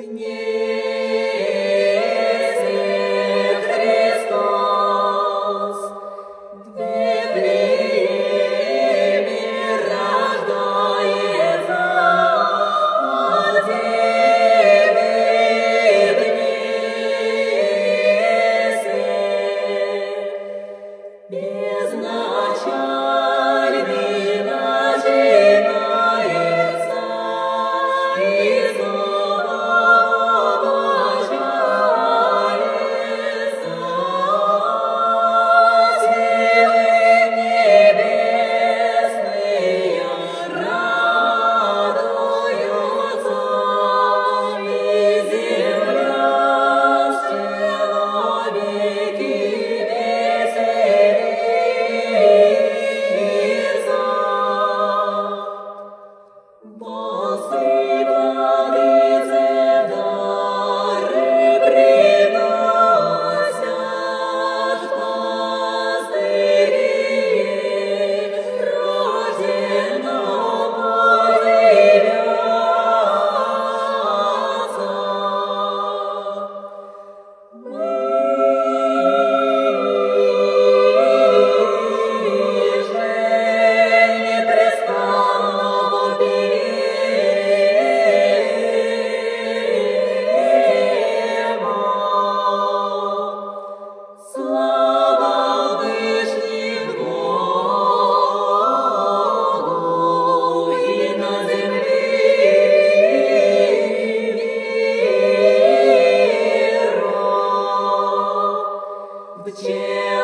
гнев. 世界。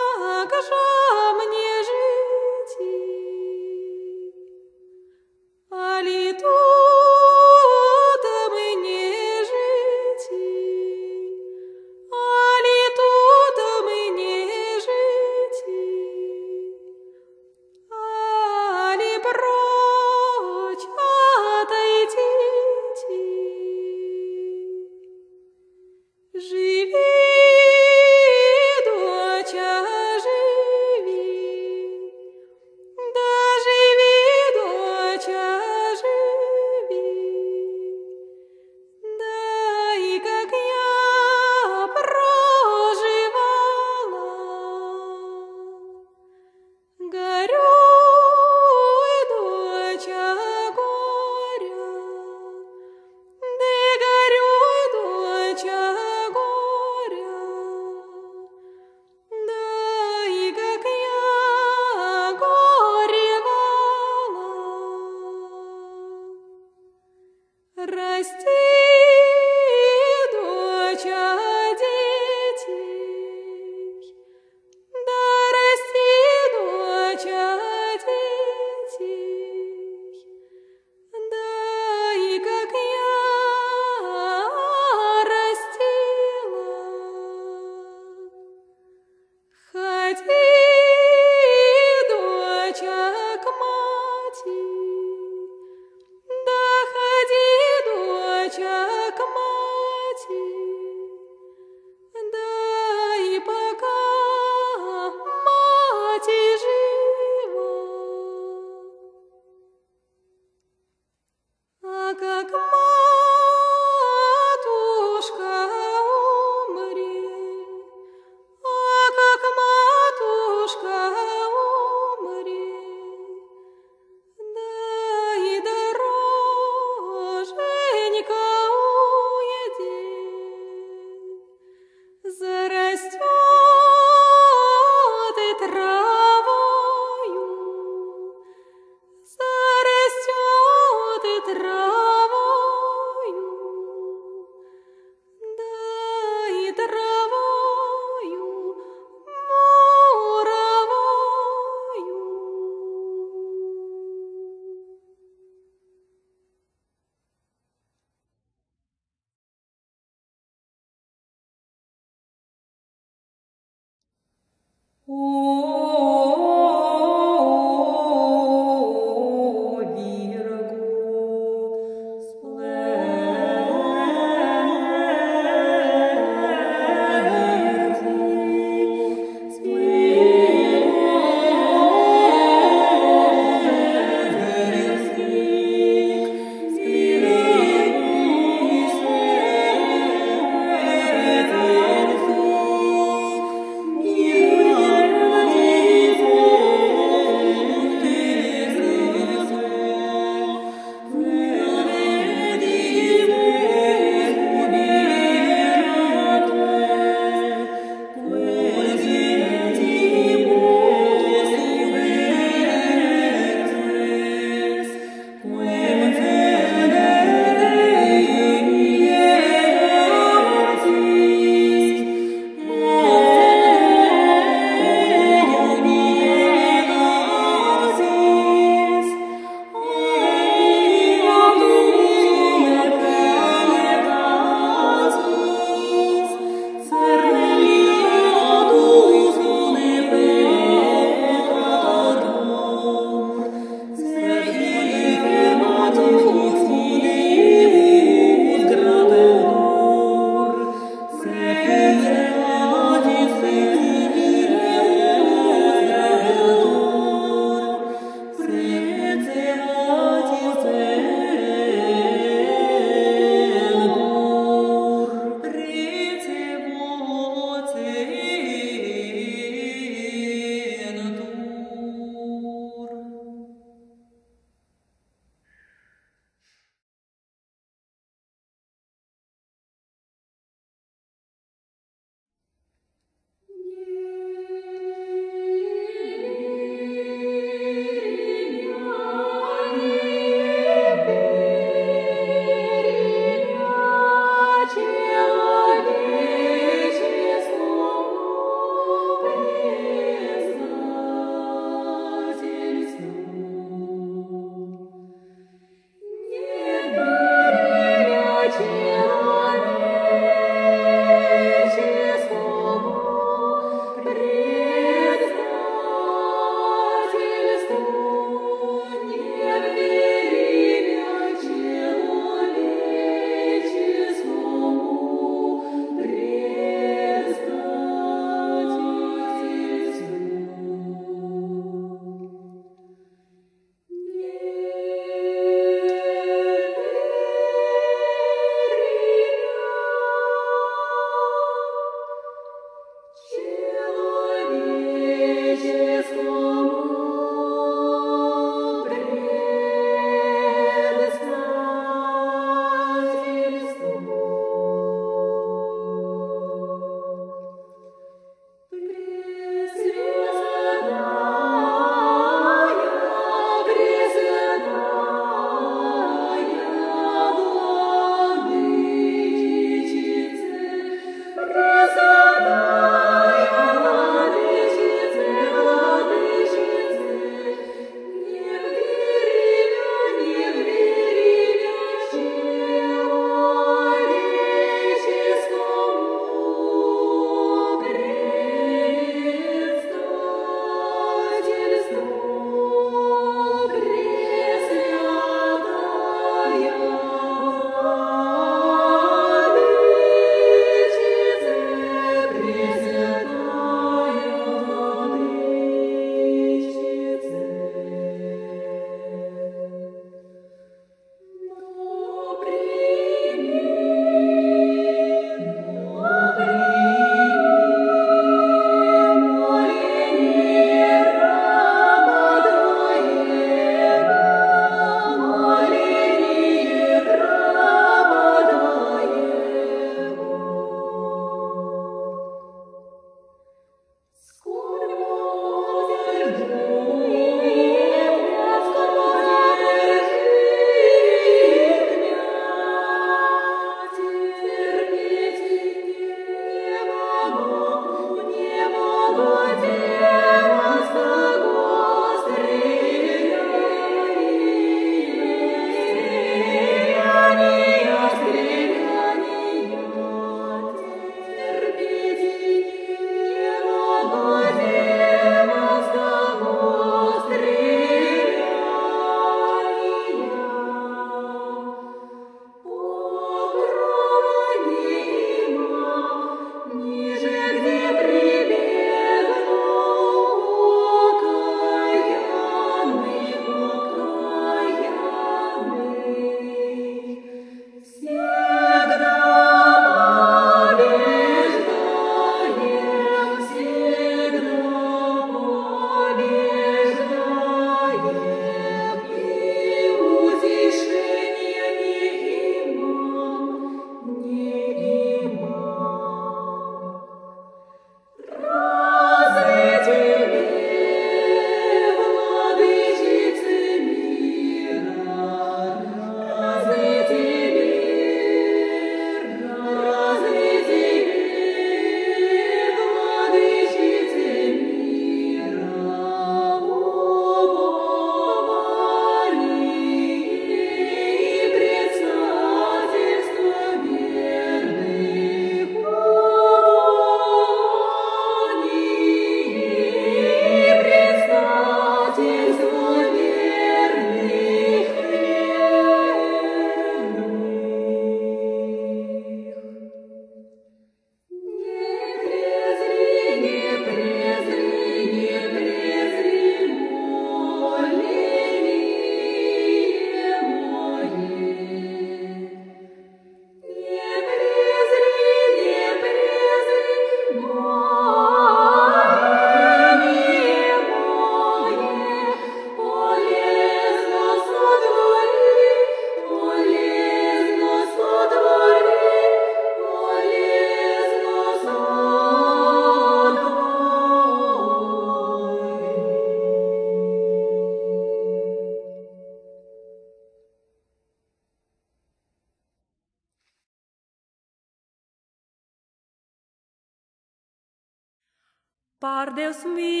Deus me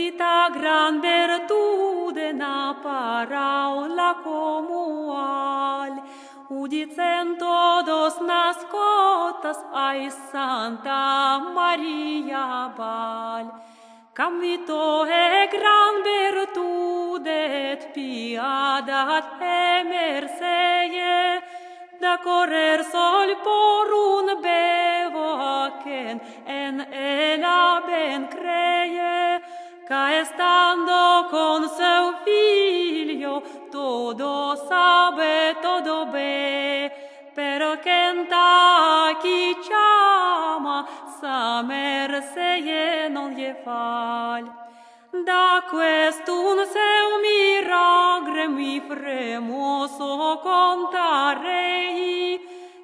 Da quest'un seu miragre mi fremoso contarei,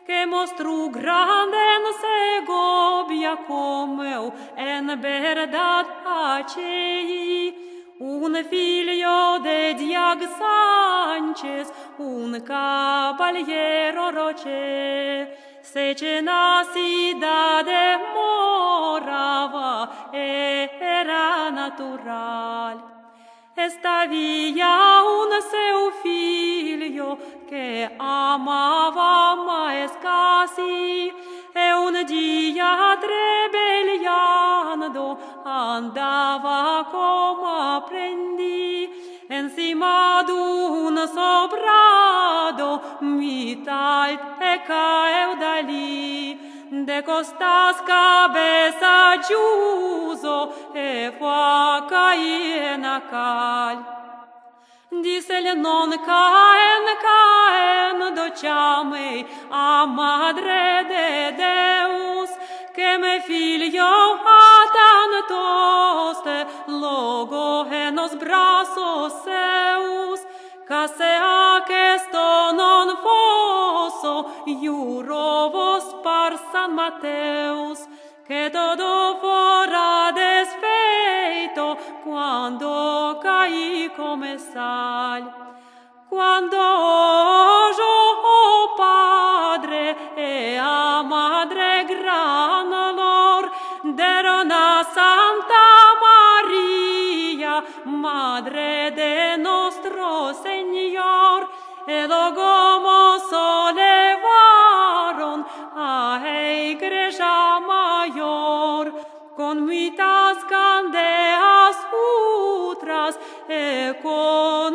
che mostru grande granden Segovia comeu en verdad acei, un figlio de Diag Sanchez, un cavaliero roce, se cenasi da morava era natural. Esta via un seu figlio che amava ma escasi e un dia trebeliando andava come prendi en cima d'un sobrado mitai e caeu dali de costas cabeza giuso e fua caien a cal. Disele non caen, caen, dociamei a madre de Deus, che me figlio atan toste, logo en nos brazos seus, ca se aquesto non fosso, iuro vos par San Mateus, che todo fora desfeito quando cai come sal. Quando ojo, oh Padre, e a Madre gran olor derona Santa Maria, Madre igreja maior, con muitas candeas outras e com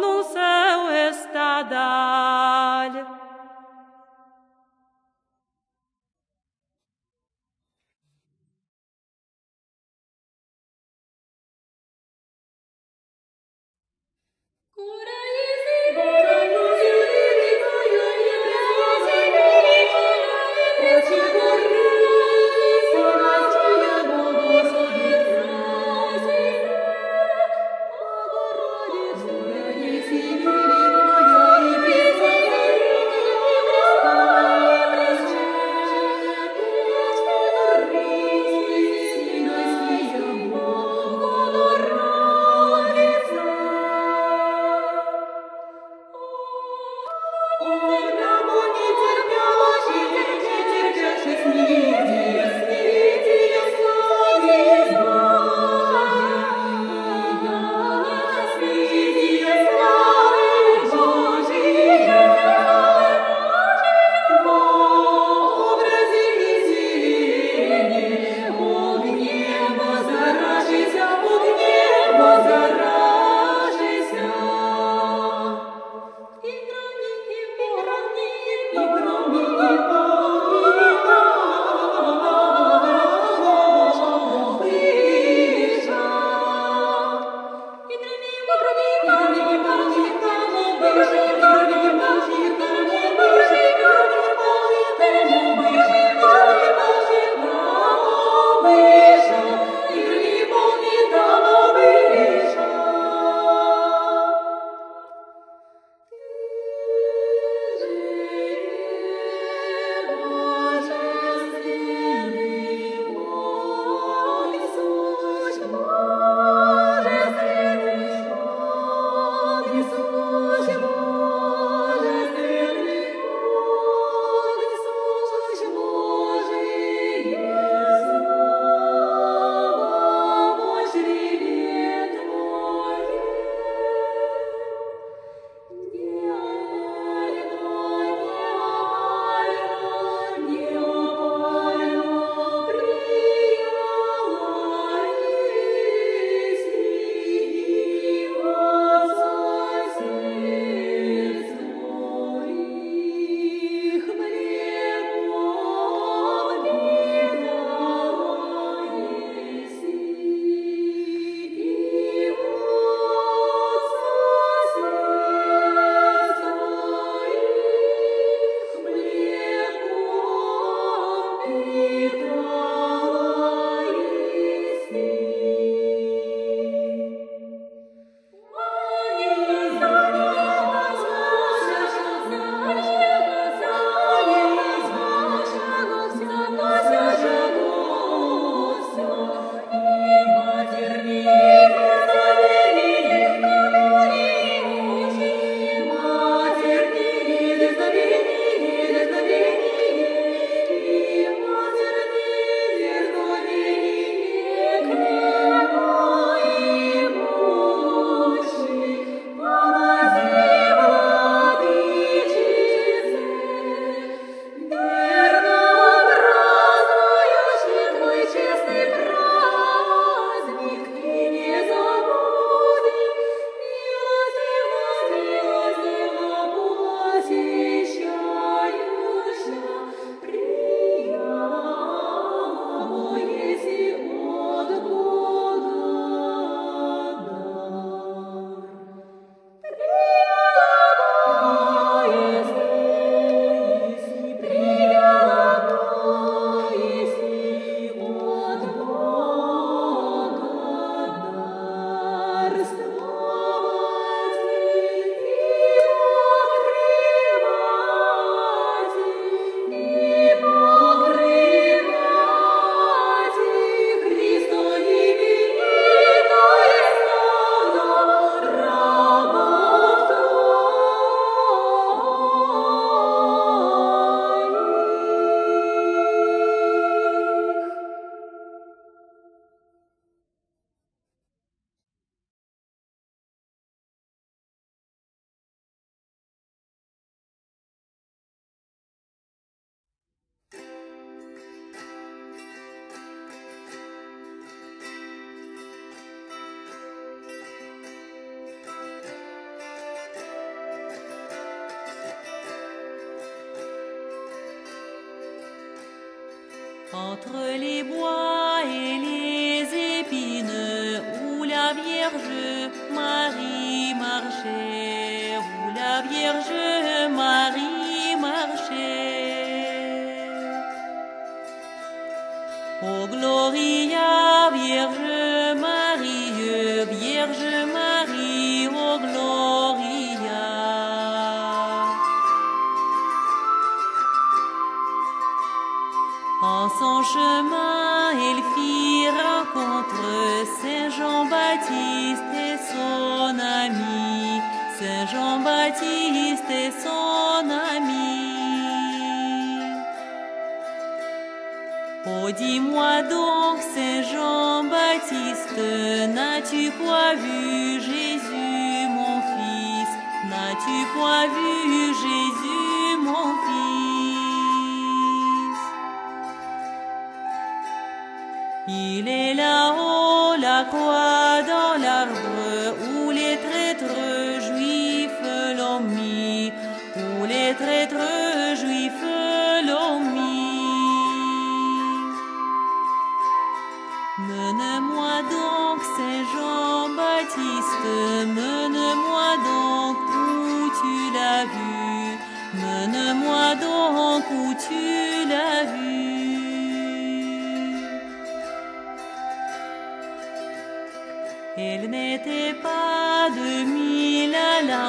chemin, elle fit rencontre Saint Jean-Baptiste et son ami, Saint Jean-Baptiste et son ami. Oh, dis-moi donc, Saint Jean-Baptiste, n'as-tu pas vu Jésus, mon fils? N'as-tu pas vu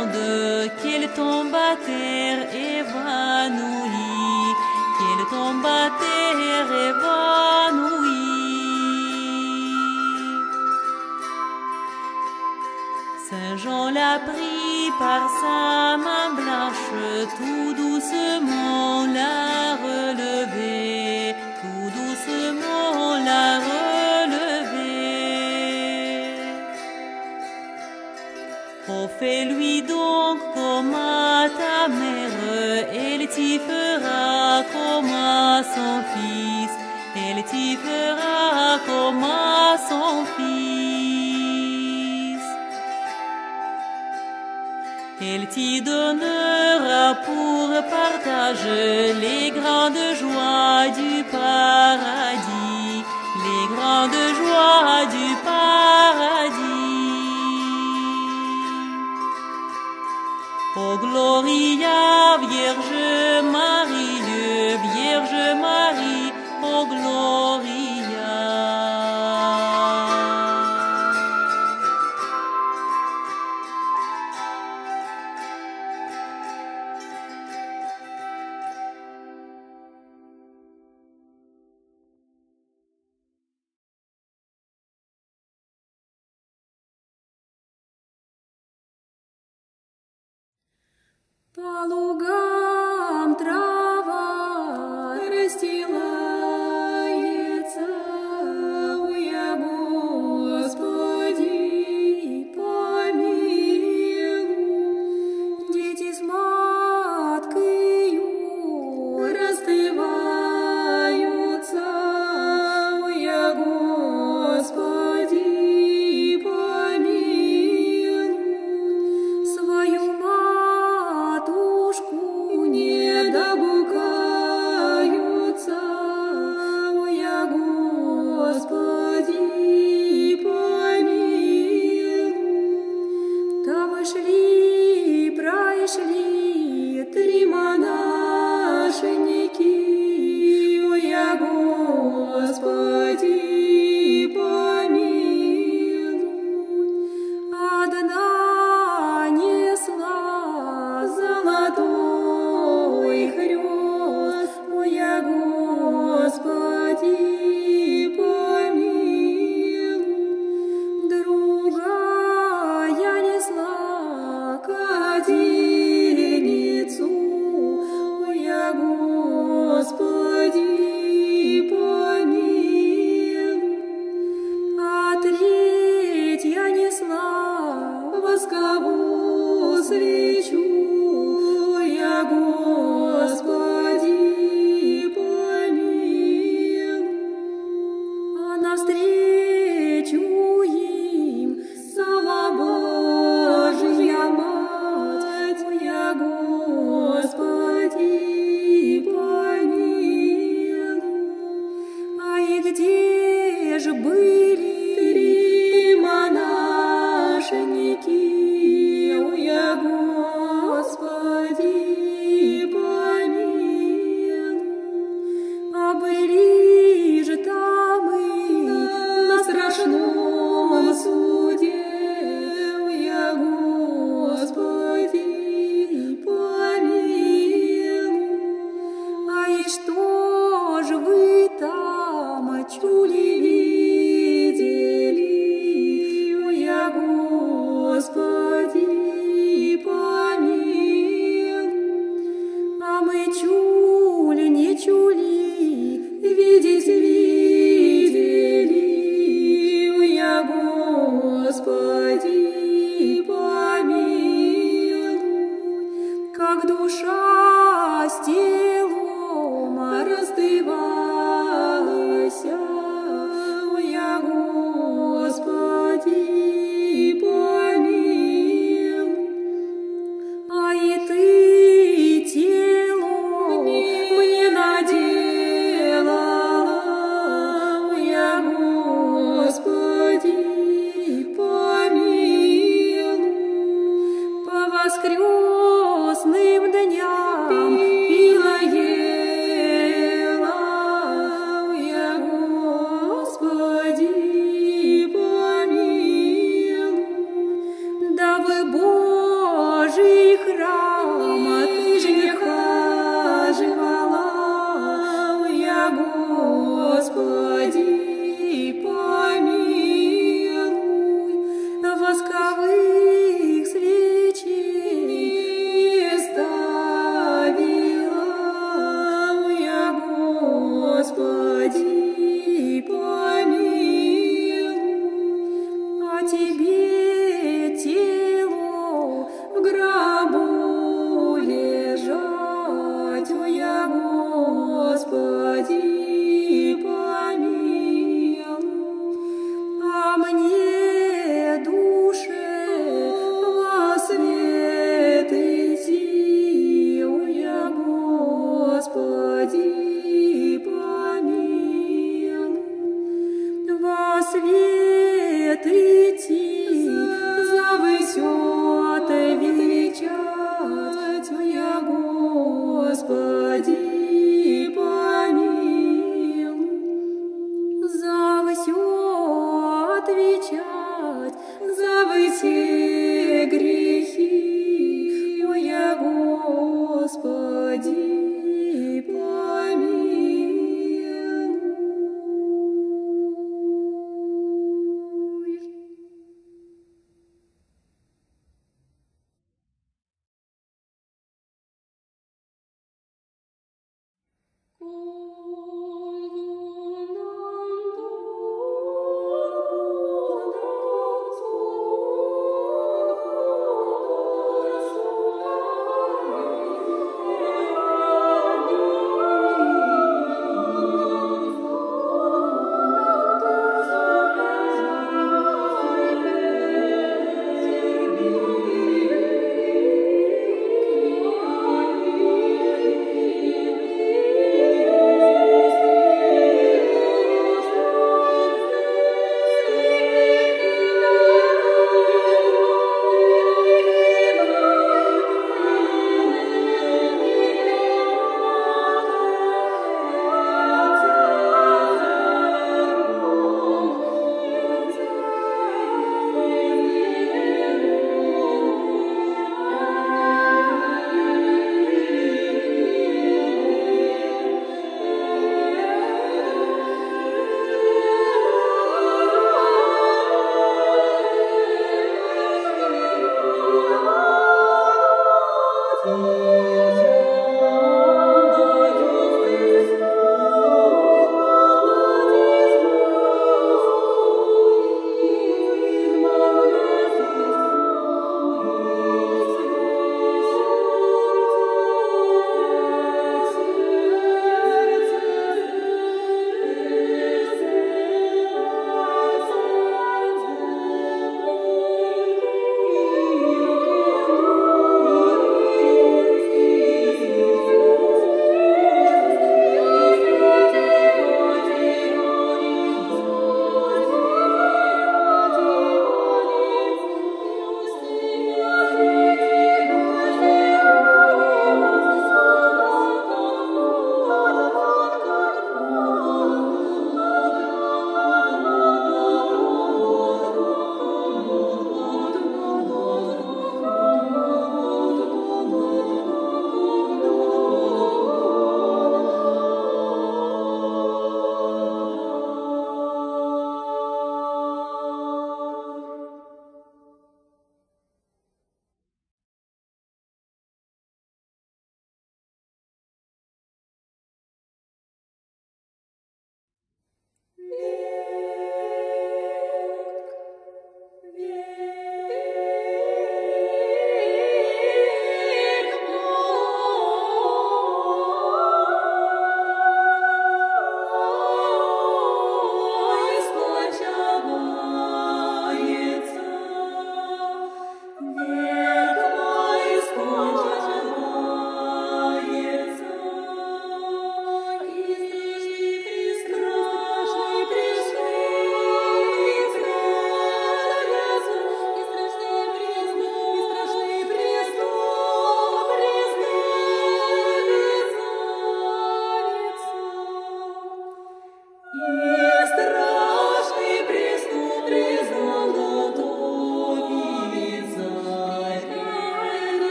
l'ande qu'elle tombe à terre évanouie, qu'elle tombe à terre évanouie. Saint Jean l'a pris par sa main blanche, tout doucement l'a fais-lui donc comme à ta mère, elle t'y fera comme à son fils, elle t'y fera comme à son fils. Elle t'y donnera pour partage les grandes joies du paradis, les grandes joies du paradis. Oh Gloria, Vierge Marie, Vierge Marie, oh Gloria.